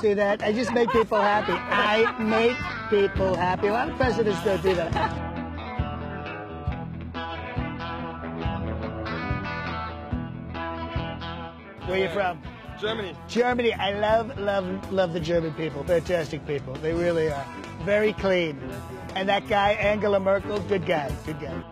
See that? I just make people happy. I make people happy. A lot of presidents don't do that. Where are you from? Germany. Germany. I love, love, love the German people. Fantastic people. They really are. Very clean. And that guy, Angela Merkel, good guy. Good guy.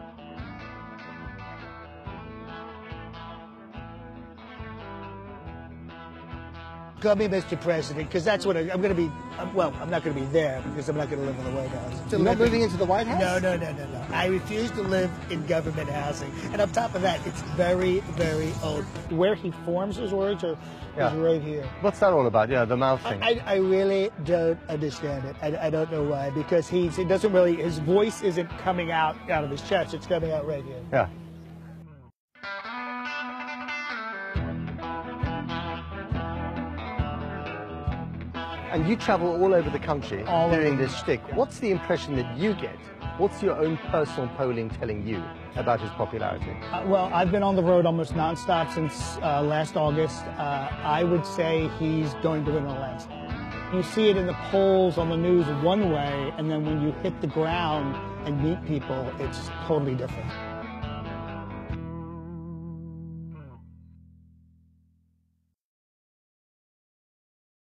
Call me Mr. President, because that's what I, am going to be. Well, I'm not going to be there because I'm not going to live in the White House. To You're not moving into the White House? No, no, no, no, no. I refuse to live in government housing. And on top of that, it's very, very old. Where he forms his words are, Yeah. is right here. What's that all about? Yeah, the mouth thing. I, I really don't understand it. I, I don't know why. Because he's, he doesn't really, his voice isn't coming out out of his chest. It's coming out right here. yeah. And you travel all over the country All doing this shtick. What's the impression that you get? What's your own personal polling telling you about his popularity? Uh, well, I've been on the road almost nonstop since uh, last August. Uh, I would say he's going to win Alaska. You see it in the polls on the news one way, and then when you hit the ground and meet people, it's totally different.